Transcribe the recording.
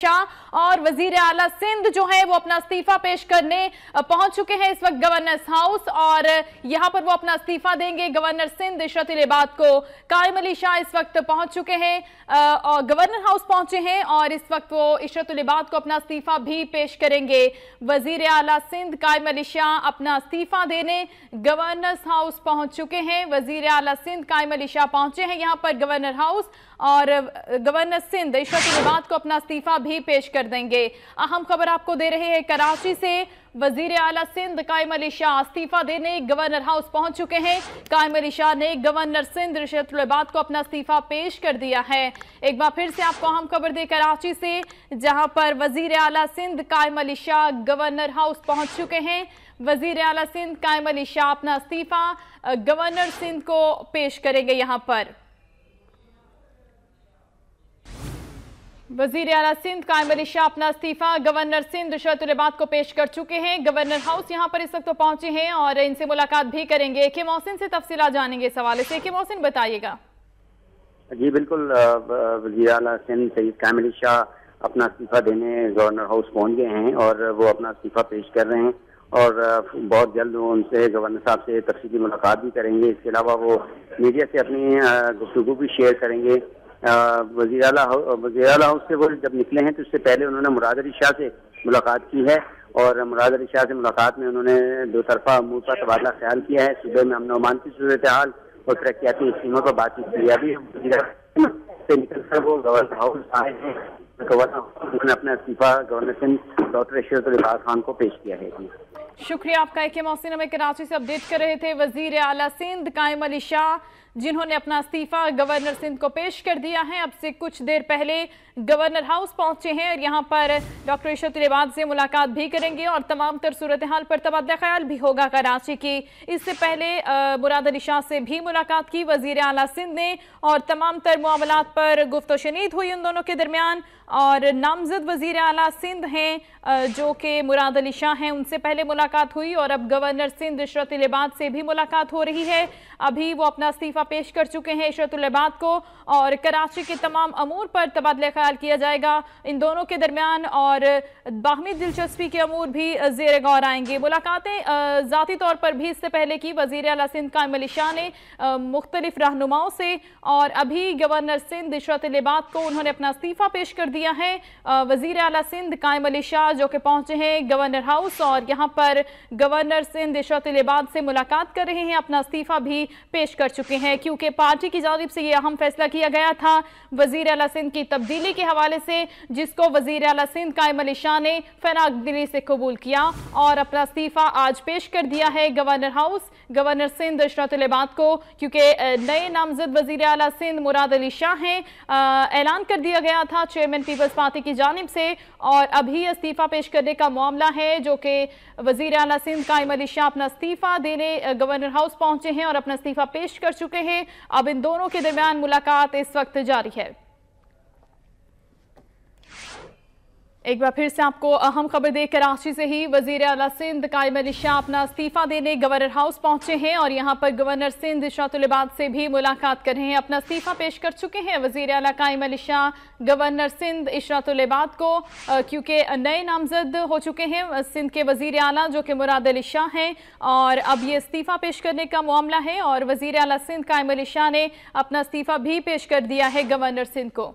शाह और वज़ीर आला सिंध जो है, वो अपना इस्तीफा पेश करने पहुँच चुके हैं इस वक्त गवर्नर हाउस और यहाँ पर वो अपना इस्तीफा देंगे। गवर्नर सिंध इशरत लिबाद को कायम अली शाह इस वक्त पहुँच चुके हैं और गवर्नर हाउस पहुँचे हैं और इस वक्त वो इशरत लिबाद को अपना इस्तीफा भी पेश करेंगे। वज़ीर आला सिंध कायम अली शाह अपना इस्तीफा देने गवर्नर्स हाउस पहुँच चुके हैं। वज़ीर आला सिंध कायम अली शाह पहुँचे हैं यहाँ पर गवर्नर हाउस और गवर्नर सिंध इशरत लिबाद को अपना इस्तीफा भी पेश कर देंगे। अहम खबर आपको दे रहे हैं, कराची से वज़ीर आला सिंध, कायम अली शाह इस्तीफा देने गवर्नर हाउस पहुँच चुके हैं। कायम अली शाह ने गवर्नर सिंध रिशतुलबाद को अपना इस्तीफा पेश कर दिया है। एक बार फिर से आपको अहम खबर दे कराची से, जहाँ पर वज़ीर आला सिंध, कायम अली शाह गवर्नर हाउस पहुँच चुके हैं। वज़ीर आला सिंध, कायम अली शाह अपना इस्तीफा गवर्नर सिंध को पेश करेंगे यहाँ पर। वज़ीर अला सिंध कायम अली शाह अपना इस्तीफा, गवर्नर सिंध शरतुलबाद को पेश कर चुके हैं। गवर्नर हाउस यहाँ पर इस वक्त तो पहुँचे हैं और इनसे मुलाकात भी करेंगे। के मोहसिन से तफसी जानेंगे इस हवाले से। के मोहसिन, बताइएगा। जी, बिल्कुल वज़ीर अला सिंध सईद कायम अली शाह अपना इस्तीफा देने गवर्नर हाउस पहुँच गए हैं और वो अपना इस्तीफा पेश कर रहे हैं और बहुत जल्द वो उनसे गवर्नर साहब से तफसी मुलाकात भी करेंगे। इसके अलावा वो मीडिया से अपनी गुफ्तु भी शेयर करेंगे। वजी अला हाउस से वो जब निकले हैं तो उससे पहले उन्होंने मुराद अली शाह से मुलाकात की है और मुराद अली शाह से मुलाकात में उन्होंने दो तरफा अमूर का तबादला ख्याल किया है। सुबह में अमन अमान की सूरत हाल और तरक्याती स्कीमों पर बातचीत की अभी से निकलकर वो गवर्नर हाउस आए हैं। उन्होंने अपना इस्तीफा गवर्नर सिंह डॉक्टर अशरत खान को पेश किया है। शुक्रिया आपका, एक मौसिन हमें कराची से अपडेट कर रहे थे। वज़ीर आला सिंध, कायम अली शाह जिन्होंने अपना इस्तीफा गवर्नर सिंध को पेश कर दिया है। अब से कुछ देर पहले गवर्नर हाउस पहुँचे हैं और यहाँ पर डॉक्टर इशत लिबाद से मुलाकात भी करेंगे और तमाम तर सूरत हाल पर तबादला ख्याल भी होगा कराची की। इससे पहले मुराद अली शाह से भी मुलाकात की। वज़ीर अला सिंध ने और तमाम तर मामला पर गुफ्त शनीद हुई उन दोनों के दरमियान। और नामजद वज़ीर अला सिंध हैं जो कि मुराद अली शाह हैं, उनसे पहले मुलाकात हुई और अब गवर्नर सिंध इशरत लिबाद से भी मुलाकात हो रही है। अभी वो अपना इस्तीफा पेश कर चुके हैं इशरत लिबाद को और कराची के तमाम अमूर पर तबादला ख्याल किया जाएगा। इन दोनों के दरमियान और बाहमी दिलचस्पी के अमूर भी जेर गौर आएँगे। मुलाकातें ज़ाती तौर पर भी इससे पहले की। वज़ीर अला सिंध कायम अली शाह ने मुख्तलिफ़ रहनुमाओं से और अभी गवर्नर सिंध इशरत लिबाद को उन्होंने अपना इस्तीफा पेश कर दिया है। वज़ीर अला सिंध कायम अली शाह जो कि पहुँचे हैं गवर्नर हाउस और यहाँ पर गवर्नर सिंध इशरत लिबाद से मुलाकात कर रहे हैं। अपना इस्तीफा भी पेश कर चुके हैं क्योंकि पार्टी की जानब से यह अहम फैसला किया गया था। वज़ीर अला सिंध की तब्दीली के हवाले से, जिसको वज़ीर अला सिंध कायम अली शाह ने फराग दिली से कबूल किया और अपना इस्तीफा आज पेश कर दिया है governor house. Governor Sindh Ishrat Ibad को, क्योंकि नए नामजद वज़ीर अला सिंध मुराद अली शाह हैं ऐलान कर दिया गया था चेयरमैन पीपल्स पार्टी की जानब से और अभी इस्तीफा पेश करने का मामला है, जो कि वज़ीर अला सिंध कायम अली शाह अपना इस्तीफा देने गवर्नर हाउस पहुँचे हैं और अपना इस्तीफा पेश कर चुके हैं अब इन दोनों के दरमियान मुलाकात इस वक्त जारी है। एक बार फिर से आपको अहम खबर दे कराची से ही वज़ीर अला सिंध कायम अली शाह अपना इस्तीफा देने गवर्नर हाउस पहुँचे हैं और यहाँ पर गवर्नर सिंध इशरातुलबाद से भी मुलाकात कर रहे हैं। अपना इस्तीफा पेश कर चुके हैं वज़ीर अला कायम अली शाह। गवर्नर सिंध इशरातुलबाद को क्योंकि नए नामजद हो चुके हैं सिंध के वज़ीर अला जो कि मुराद अली शाह हैं। और अब ये इस्तीफा पेश करने का मामला है और वज़ीर अला सिंध कायम अली शाह ने अपना इस्तीफा भी पेश कर दिया है गवर्नर सिंध को।